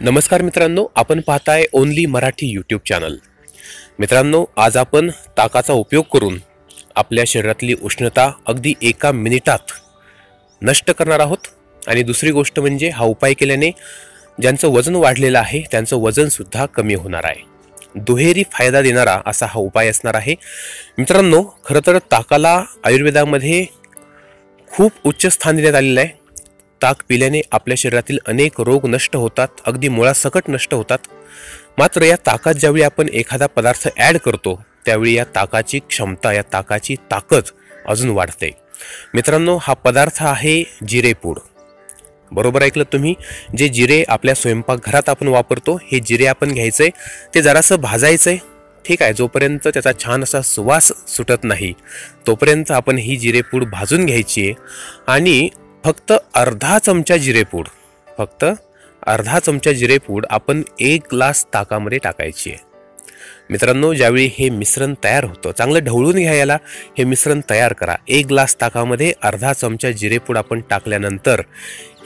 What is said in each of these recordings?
नमस्कार मित्रांनो आपण पाहताय ओनली मराठी यूट्यूब चॅनल मित्रांनो आज आपण ताकाचा उपयोग करून आपल्या शरीरातली उष्णता अगदी एका मिनिटात नष्ट करणार आहोत. आणि दुसरी गोष्ट म्हणजे हा उपाय केल्याने ज्यांचं वजन वाढलेलं आहे त्यांचं वजनसुद्धा कमी होणार आहे. दुहेरी फायदा देणारा असा हा उपाय असणार आहे. मित्रांनो खरं तर ताकाला आयुर्वेदामध्ये खूप उच्च स्थान देण्यात आलेलं आहे. ताक पिल्याने आपल्या शरीरातील अनेक रोग नष्ट होतात अगदी मुळासकट नष्ट होतात. मात्र या ताकात ज्यावेळी आपण एखादा पदार्थ ॲड करतो त्यावेळी या ताकाची क्षमता या ताकाची ताकद अजून वाढते. मित्रांनो हा पदार्थ आहे जिरेपूड बरोबर ऐकलं तुम्ही? जे जिरे आपल्या स्वयंपाकघरात आपण वापरतो हे जिरे आपण घ्यायचे ते जरासं भाजायचं आहे ठीक आहे जोपर्यंत त्याचा छान असा सुवास सुटत नाही तोपर्यंत आपण ही जिरेपूड भाजून घ्यायची आहे. आणि फक्त अर्धा चमचा जिरेपूड फक्त अर्धा चमचा जिरेपूड आपण एक ग्लास ताकामध्ये टाकायची आहे. मित्रांनो ज्यावेळी हे मिश्रण तयार होतं चांगलं ढवळून घ्या याला. हे मिश्रण तयार करा. एक ग्लास ताकामध्ये अर्धा चमचा जिरेपूड आपण टाकल्यानंतर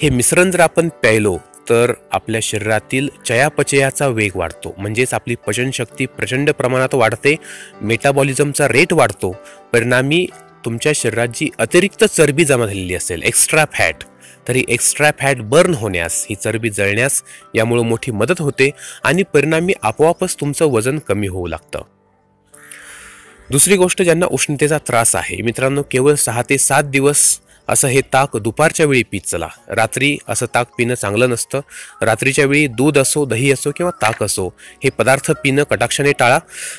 हे मिश्रण जर आपण प्यायलो तर आपल्या शरीरातील चयापचयाचा वेग वाढतो. म्हणजेच आपली पचनशक्ती प्रचंड प्रमाणात वाढते मेटाबॉलिझमचा रेट वाढतो. परिणामी तुमच्या शरीरात जी अतिरिक्त चरबी जमा झालेली असेल एक्स्ट्रा फॅट तरी एक्स्ट्रा फॅट बर्न होण्यास ही चरबी जळण्यास यामुळे मोठी मदत होते आणि परिणामी आपोआपच तुमचं वजन कमी होऊ लागतं. दुसरी गोष्ट ज्यांना उष्णतेचा त्रास आहे मित्रांनो केवळ सहा ते सात दिवस असं हे ताक दुपारच्या वेळी पीत चला. रात्री असं ताक पिणं चांगलं नसतं. रात्रीच्या वेळी दूध असो दही असो किंवा ताक असो हे पदार्थ पिणं कटाक्षाने टाळा.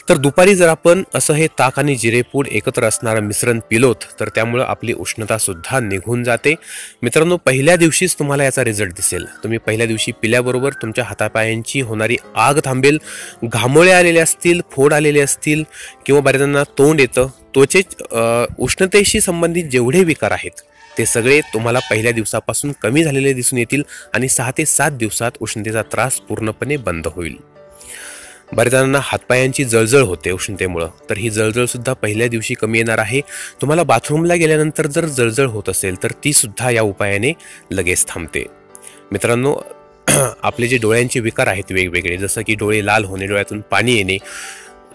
तर दुपारी जर आपण असं हे ताक आणि जिरेपूड एकत्र असणारं मिश्रण पिलोत तर त्यामुळं आपली उष्णतासुद्धा निघून जाते. मित्रांनो पहिल्या दिवशीच तुम्हाला याचा रिझल्ट दिसेल. तुम्ही पहिल्या दिवशी पिल्याबरोबर तुमच्या हातापायांची होणारी आग थांबेल. घामोळे आलेले असतील फोड आलेले असतील किंवा बऱ्याचजणांना तोंड येतं. त्वचे उष्णतेशी संबंधित जेवढे विकार आहेत ते सगळे तुम्हाला पहिल्या दिवसापासून कमी झालेले दिसून येतील आणि सहा ते सात दिवसात उष्णतेचा त्रास पूर्णपणे बंद होईल. बऱ्याच जणांना हातपायांची जळजळ होते उष्णतेमुळं. तर ही जळजळ सुद्धा पहिल्या दिवशी कमी येणार आहे. तुम्हाला बाथरूमला गेल्यानंतर जर जळजळ होत असेल तर ती सुद्धा या उपायाने लगेच थांबते. मित्रांनो आपले जे डोळ्यांचे विकार आहेत वेगवेगळे जसं की डोळे लाल होणे डोळ्यातून पाणी येणे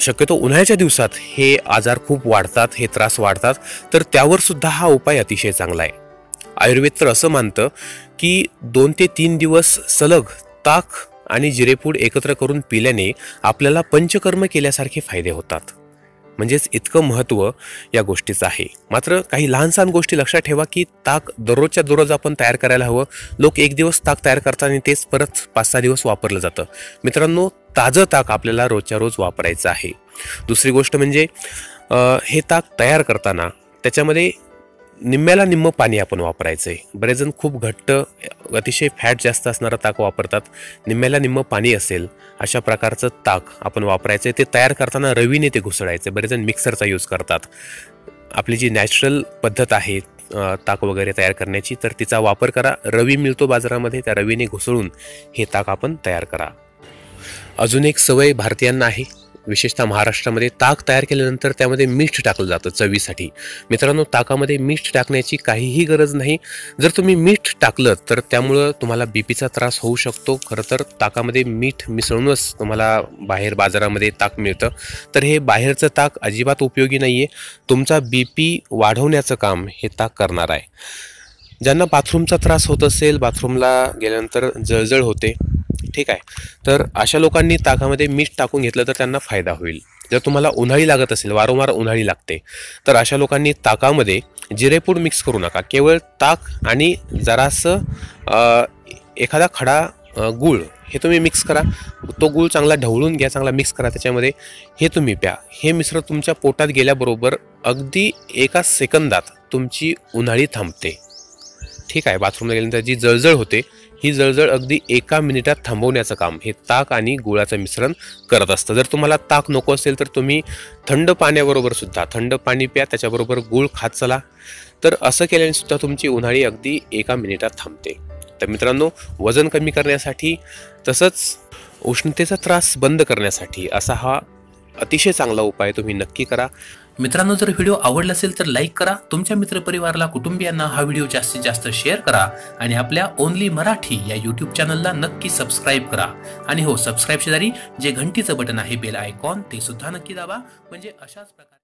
शक्यतो उन्हाळ्याच्या दिवसात हे आजार खूप वाढतात हे त्रास वाढतात तर त्यावर सुद्धा हा उपाय अतिशय चांगला आहे. आयुर्वेद तर असं मानतं की दोन ते तीन दिवस सलग ताक आणि जिरेपूड एकत्र करून पिल्याने आपल्याला पंचकर्म केल्यासारखे फायदे होतात. म्हणजेच इतकं महत्त्व या गोष्टीचं आहे. मात्र काही लहान सहान गोष्टी लक्षात ठेवा की ताक दररोजच्या दररोज आपण तयार करायला हवं. लोक एक दिवस ताक तयार करतात आणि तेच परत पाच सहा दिवस वापरलं जातं. मित्रांनो ताजं ताक आपल्याला रोजच्या रोज वापरायचं आहे. दुसरी गोष्ट म्हणजे हे ताक तयार करताना त्याच्यामध्ये निम्म्याला निम्म पाणी आपण वापरायचं आहे बरेच जण खूप घट्ट अतिशय फॅट जास्त असणारं ताक वापरतात. निम्म्याला निम्म पाणी असेल अशा प्रकारचं ताक आपण वापरायचं आहे ते तयार करताना रवीने ते घुसळायचं बरेच जण मिक्सरचा यूज करतात. आपली जी नॅचरल पद्धत आहे ताक वगैरे तयार करण्याची तर तिचा वापर करा. रवी मिळतो बाजारामध्ये त्या रवीने घुसळून हे ताक आपण तयार करा. अजून एक सवय भारतीयांना आहे. विशेषतः महाराष्ट्रामध्ये ताक तयार केल्यानंतर त्यामध्ये मीठ टाकलं जातं चवीसाठी. मित्रांनो ताकामध्ये मीठ टाकण्याची काहीही गरज नाही. जर तुम्ही मीठ टाकलं तर त्यामुळं तुम्हाला बीपीचा त्रास होऊ शकतो. खरं तर ताकामध्ये मीठ मिसळूनच तुम्हाला बाहेर बाजारामध्ये ताक मिळतं. तर हे बाहेरचं ताक अजिबात उपयोगी नाही आहे तुमचा बी पी वाढवण्याचं काम हे ताक करणार आहे. ज्यांना बाथरूमचा त्रास होत असेल बाथरूमला गेल्यानंतर जळजळ होते ठीक आहे? तर अशा लोकांनी ताकामध्ये मीठ टाकून घेतलं तर त्यांना फायदा होईल. जर तुम्हाला उन्हाळी लागत असेल वारंवार उन्हाळी लागते तर अशा लोकांनी ताकामध्ये जिरेपूड मिक्स करू नका. केवळ ताक आणि जरासं एखादा खडा गूळ हे तुम्ही मिक्स करा. तो गूळ चांगला ढवळून घ्या चांगला मिक्स करा. त्याच्यामध्ये हे तुम्ही प्या. हे मिश्र तुमच्या पोटात गेल्याबरोबर अगदी एका सेकंदात तुमची उन्हाळी थांबते. ठीक आहे? बाथरूमला गेल्यानंतर जी जळजळ होते ही जळजळ अगदी एका मिनिटात थांबवण्याचं काम हे ताक आणि गुळाचं मिश्रण करत असतं. जर तुम्हाला ताक नको असेल तर तुम्ही थंड पाण्याबरोबर सुद्धा थंड पाणी प्या त्याच्याबरोबर गुळ खात चला. तर असं केल्याने सुद्धा तुमची उन्हाळी अगदी एका मिनिटात थांबते. तर मित्रांनो वजन कमी करण्यासाठी तसंच उष्णतेचा त्रास बंद करण्यासाठी असा हा अतिशय चांगला उपाय तुम्ही नक्की करा. मित्रांनो जर व्हिडिओ आवडला असेल तर लाईक करा. तुमच्या मित्रपरिवाराला कुटुंबियांना हा व्हिडिओ जास्तीत जास्त शेअर करा. आणि आपल्या ओनली मराठी या यूट्यूब चॅनलला नक्की सबस्क्राईब करा. आणि हो सबस्क्राईब शेजारी जे घंटीचं बटन आहे बेल आयकॉन ते सुद्धा नक्की दाबा. म्हणजे अशाच प्रकारे